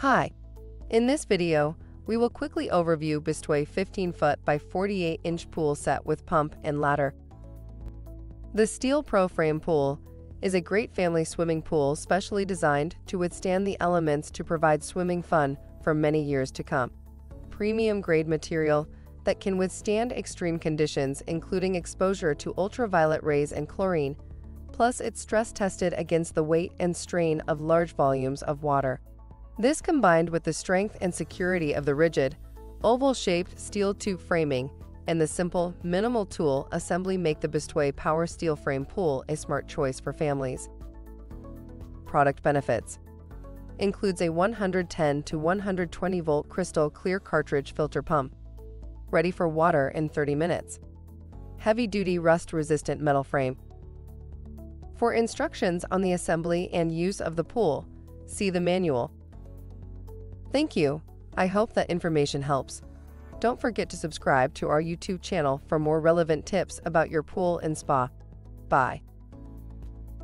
Hi. In this video, we will quickly overview Bestway 15 foot by 48 inch pool set with pump and ladder. The Steel Pro Frame Pool is a great family swimming pool specially designed to withstand the elements to provide swimming fun for many years to come. Premium grade material that can withstand extreme conditions including exposure to ultraviolet rays and chlorine, plus it's stress tested against the weight and strain of large volumes of water. This combined with the strength and security of the rigid, oval-shaped steel tube framing and the simple, minimal tool assembly make the Bestway Power Steel Frame Pool a smart choice for families. Product benefits includes a 110 to 120 volt Krystal Clear cartridge filter pump, ready for water in 30 minutes. Heavy-duty rust-resistant metal frame. For instructions on the assembly and use of the pool, see the manual. Thank you. I hope that information helps. Don't forget to subscribe to our YouTube channel for more relevant tips about your pool and spa. Bye.